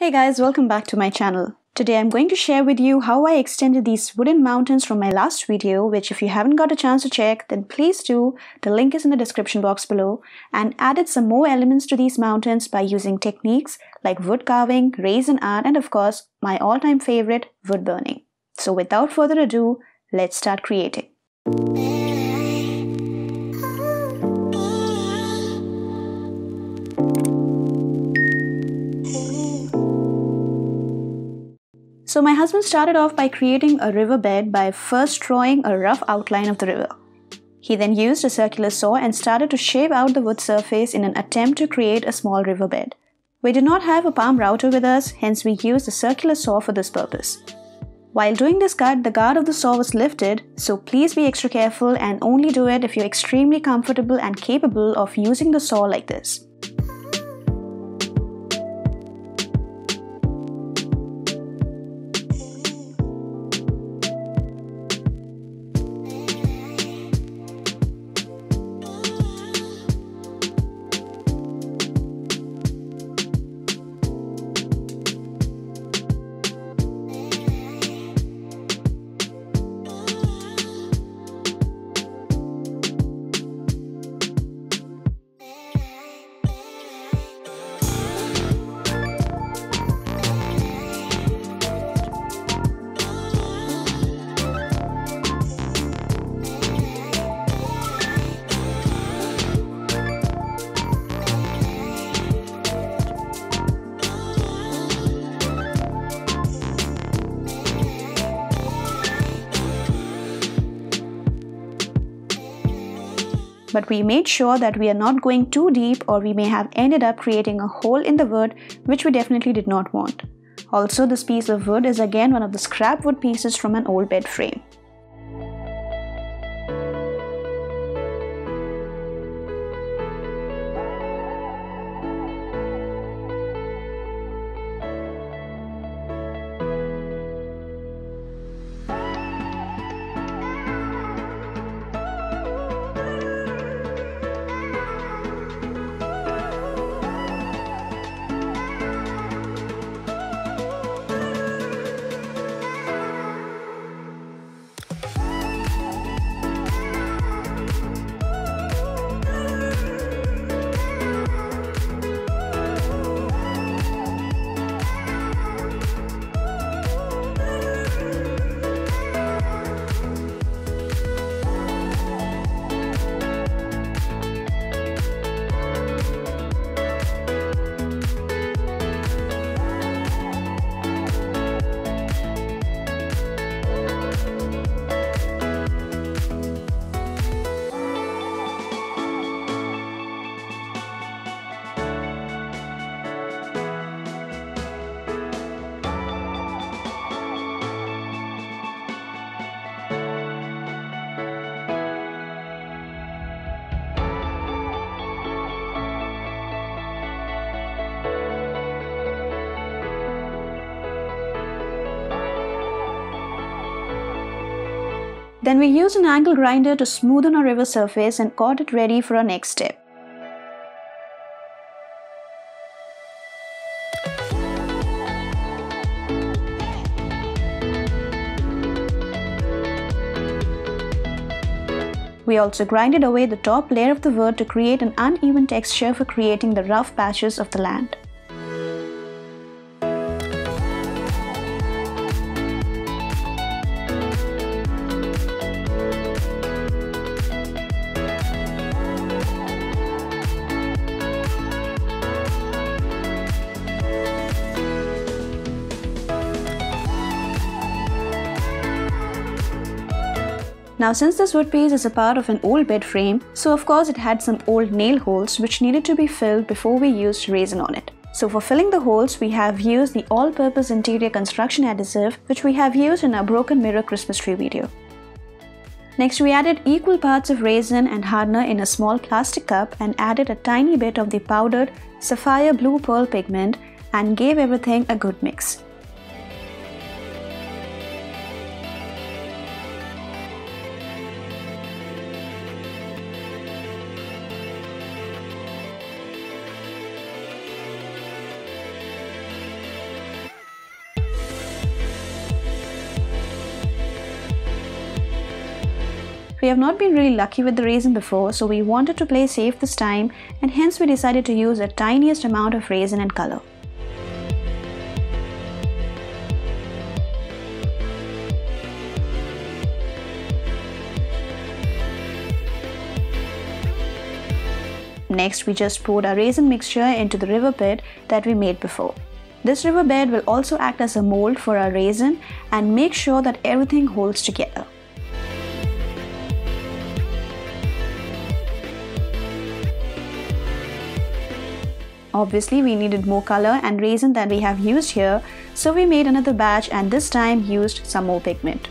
Hey guys, welcome back to my channel. Today I'm going to share with you how I extended these wooden mountains from my last video, which if you haven't got a chance to check, then please do. The link is in the description box below. And added some more elements to these mountains by using techniques like wood carving, resin art, and of course, my all-time favorite, wood burning. So without further ado, let's start creating. So my husband started off by creating a riverbed by first drawing a rough outline of the river. He then used a circular saw and started to shave out the wood surface in an attempt to create a small riverbed. We did not have a palm router with us, hence we used a circular saw for this purpose. While doing this cut, the guard of the saw was lifted, so please be extra careful and only do it if you're extremely comfortable and capable of using the saw like this. But we made sure that we are not going too deep or we may have ended up creating a hole in the wood which we definitely did not want. Also, this piece of wood is again one of the scrap wood pieces from an old bed frame. Then we used an angle grinder to smoothen our river surface and got it ready for our next step. We also grinded away the top layer of the wood to create an uneven texture for creating the rough patches of the land. Now since this wood piece is a part of an old bed frame, so of course it had some old nail holes which needed to be filled before we used resin on it. So for filling the holes, we have used the all-purpose interior construction adhesive which we have used in our broken mirror Christmas tree video. Next we added equal parts of resin and hardener in a small plastic cup and added a tiny bit of the powdered sapphire blue pearl pigment and gave everything a good mix. We have not been really lucky with the resin before, so we wanted to play safe this time and hence we decided to use the tiniest amount of resin and color. Next, we just poured our resin mixture into the river bed that we made before. This river bed will also act as a mold for our resin and make sure that everything holds together. Obviously, we needed more color and resin than we have used here, so we made another batch and this time used some more pigment.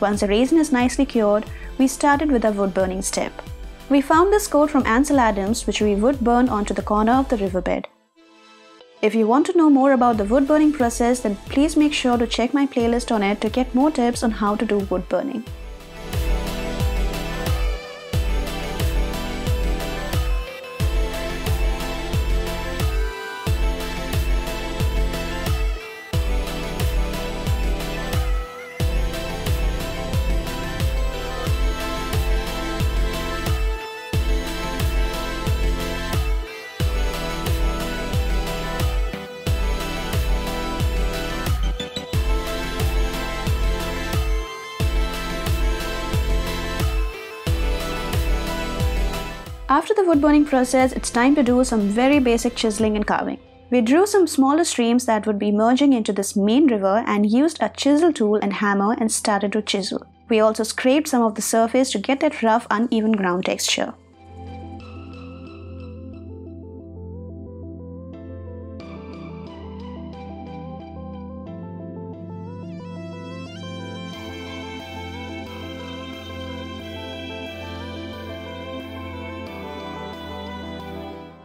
Once the resin is nicely cured, we started with our wood burning step. We found this quote from Ansel Adams which we would burn onto the corner of the riverbed. If you want to know more about the wood burning process then please make sure to check my playlist on it to get more tips on how to do wood burning. After the wood burning process, it's time to do some very basic chiseling and carving. We drew some smaller streams that would be merging into this main river and used a chisel tool and hammer and started to chisel. We also scraped some of the surface to get that rough uneven ground texture.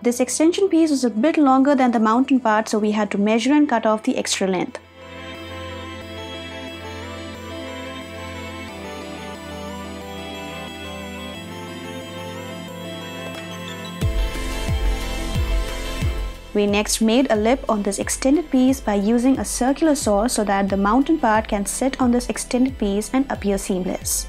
This extension piece was a bit longer than the mountain part so we had to measure and cut off the extra length. We next made a lip on this extended piece by using a circular saw so that the mountain part can sit on this extended piece and appear seamless.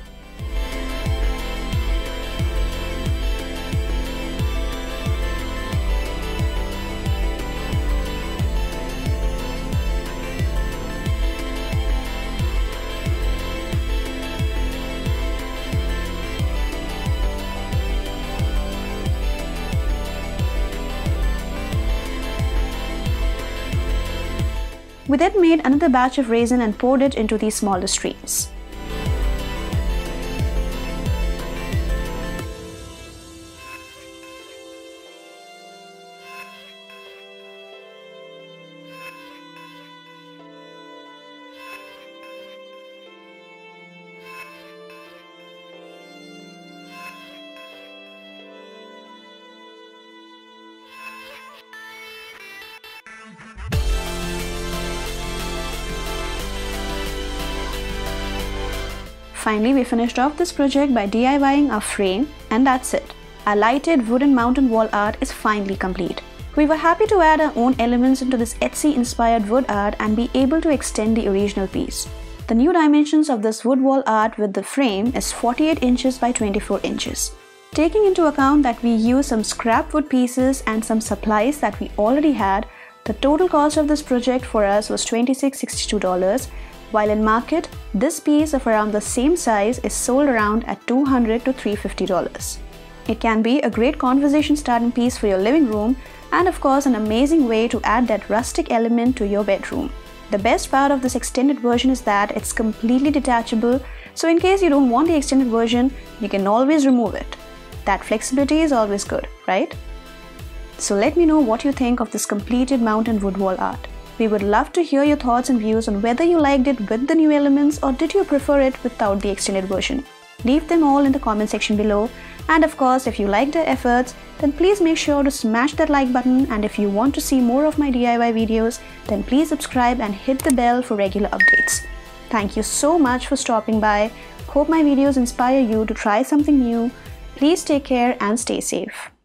We then made another batch of resin and poured it into these smaller streams. Finally, we finished off this project by DIYing our frame and that's it. Our lighted wooden mountain wall art is finally complete. We were happy to add our own elements into this Etsy inspired wood art and be able to extend the original piece. The new dimensions of this wood wall art with the frame is 48 inches by 24 inches. Taking into account that we used some scrap wood pieces and some supplies that we already had, the total cost of this project for us was $2662 while in market, this piece of around the same size is sold around at 200 to $350. It can be a great conversation starting piece for your living room and of course an amazing way to add that rustic element to your bedroom. The best part of this extended version is that it's completely detachable, so in case you don't want the extended version, you can always remove it. That flexibility is always good, right? So let me know what you think of this completed mountain wood wall art. We would love to hear your thoughts and views on whether you liked it with the new elements or did you prefer it without the extended version. Leave them all in the comment section below. And of course, if you liked the efforts, then please make sure to smash that like button and if you want to see more of my DIY videos, then please subscribe and hit the bell for regular updates. Thank you so much for stopping by. Hope my videos inspire you to try something new. Please take care and stay safe.